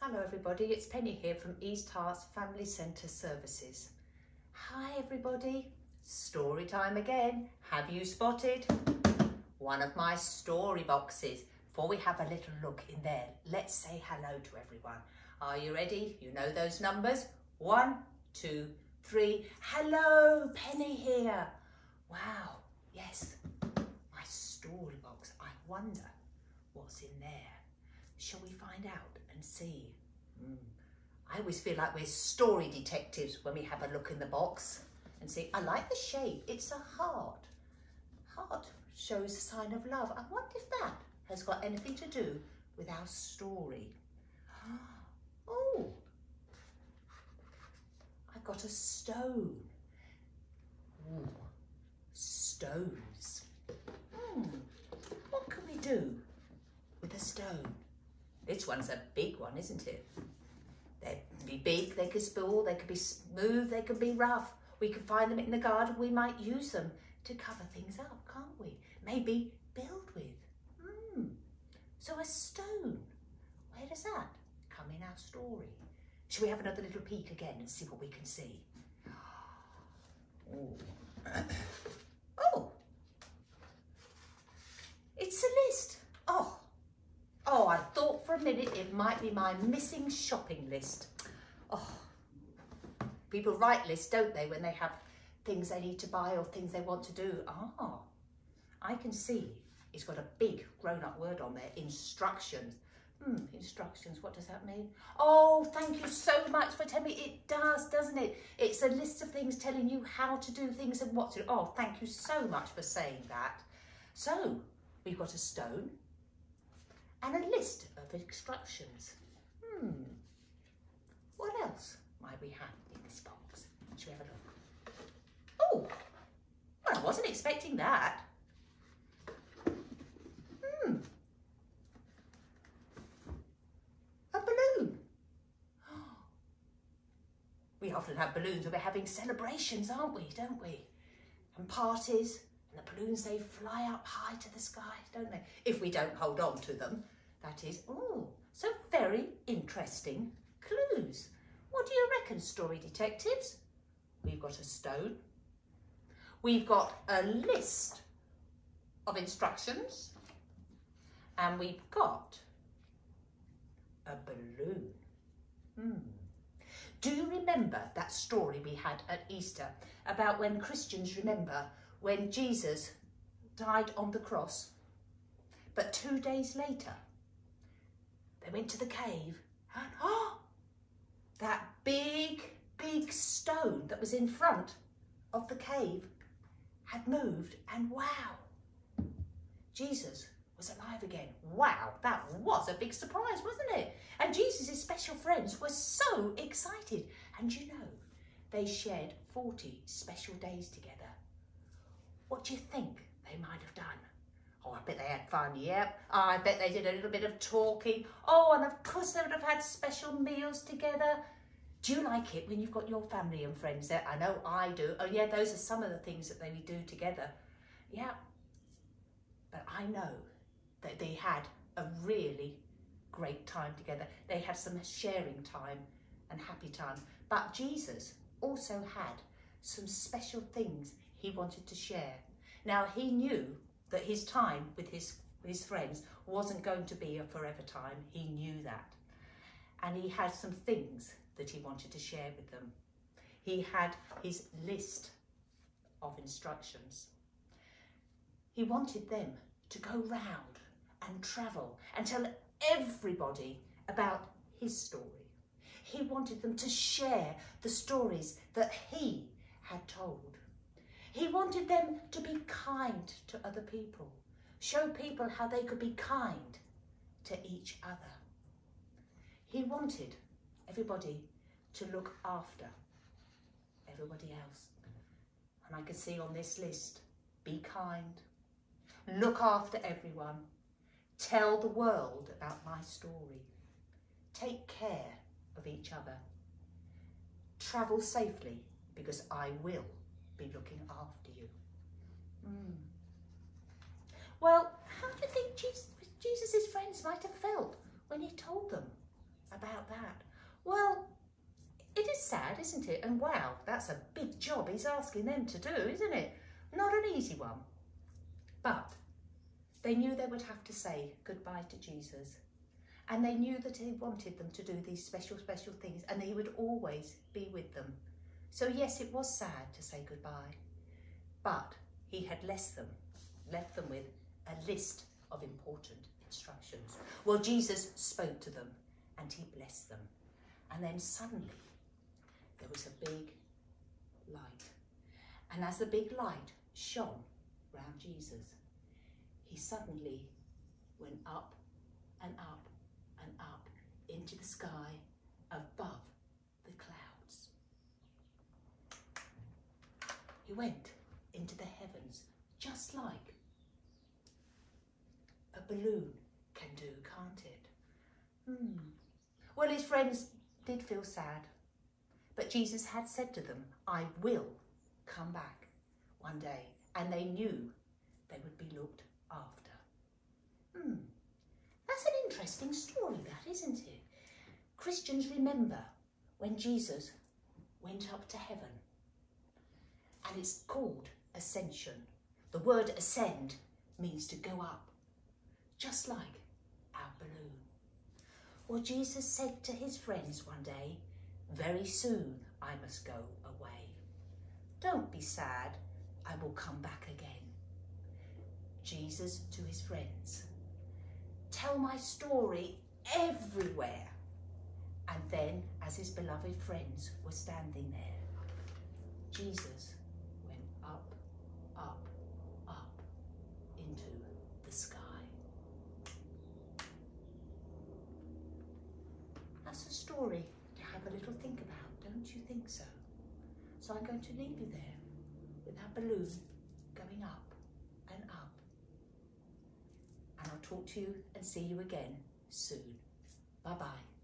Hello everybody, it's Penny here from East Herts Family Centre Services. Hi everybody, story time again. Have you spotted one of my story boxes? Before we have a little look in there, let's say hello to everyone. Are you ready? You know those numbers? One, two, three. Hello, Penny here. Wow, yes, my story box. I wonder what's in there. Shall we find out and see? Mm. I always feel like we're story detectives when we have a look in the box and see. I like the shape. It's a heart. Heart shows a sign of love. I wonder if that has got anything to do with our story. Oh, I got a stone. Ooh, stones. Hmm, what can we do with a stone? This one's a big one, isn't it? They can be big, they could spool, they could be smooth, they could be rough. We could find them in the garden. We might use them to cover things up, can't we? Maybe build with. Hmm. So a stone, where does that come in our story? Shall we have another little peek again and see what we can see? Oh. oh. It's a list. Oh. Oh, I a minute it might be my missing shopping list. Oh, people write lists, don't they, when they have things they need to buy or things they want to do. Ah, I can see it's got a big grown-up word on there, instructions. Hmm, instructions, what does that mean? Oh, thank you so much for telling me. It does, doesn't it? It's a list of things telling you how to do things and what to do. Oh, thank you so much for saying that. So, we've got a stone, and a list of instructions. Hmm, what else might we have in this box? Shall we have a look? Oh, well, I wasn't expecting that. Hmm, a balloon. We often have balloons when we're having celebrations, aren't we, don't we? And parties, and the balloons, they fly up high to the sky, don't they? If we don't hold on to them. That is, oh, so very interesting clues. What do you reckon, story detectives? We've got a stone. We've got a list of instructions. And we've got a balloon. Hmm. Do you remember that story we had at Easter about when Christians remember when Jesus died on the cross, but two days later, they went to the cave and oh, that big, big stone that was in front of the cave had moved and wow, Jesus was alive again. Wow, that was a big surprise, wasn't it? And Jesus' special friends were so excited. And you know, they shared 40 special days together. What do you think they might have done? Oh, I bet they had fun, yep. Oh, I bet they did a little bit of talking. Oh, and of course they would have had special meals together. Do you like it when you've got your family and friends there? I know I do. Oh yeah, those are some of the things that they do together. Yeah. But I know that they had a really great time together. They had some sharing time and happy time. But Jesus also had some special things he wanted to share. Now he knew that his time with his, his friends wasn't going to be a forever time. He knew that. And he had some things that he wanted to share with them. He had his list of instructions. He wanted them to go round and travel and tell everybody about his story. He wanted them to share the stories that he had told. He wanted them to be kind to other people, show people how they could be kind to each other. He wanted everybody to look after everybody else. And I can see on this list, be kind, look after everyone, tell the world about my story, take care of each other, travel safely because I will be looking after you. Mm. Well, how do you think Jesus, Jesus' friends might have felt when he told them about that? Well, it is sad, isn't it? And wow, that's a big job he's asking them to do, isn't it? Not an easy one. But they knew they would have to say goodbye to Jesus. And they knew that he wanted them to do these special, special things and he would always be with them. So yes, it was sad to say goodbye, but he had left them, left them with a list of important instructions. Well, Jesus spoke to them and he blessed them. And then suddenly there was a big light. And as the big light shone round Jesus, he suddenly went up and up and up into the sky above the clouds. He went into the heavens just like a balloon can do, can't it? Hmm. Well, his friends did feel sad, but Jesus had said to them, I will come back one day, and they knew they would be looked after. Hmm. That's an interesting story, that, isn't it? Christians remember when Jesus went up to heaven, and it's called ascension. The word ascend means to go up, just like our balloon. Well, Jesus said to his friends one day, very soon I must go away. Don't be sad, I will come back again. Jesus to his friends, tell my story everywhere. And then, as his beloved friends were standing there, Jesus went up, up, up into the sky. That's a story to have a little think about, don't you think so? So I'm going to leave you there with that balloon going up and up. And I'll talk to you and see you again soon. Bye-bye.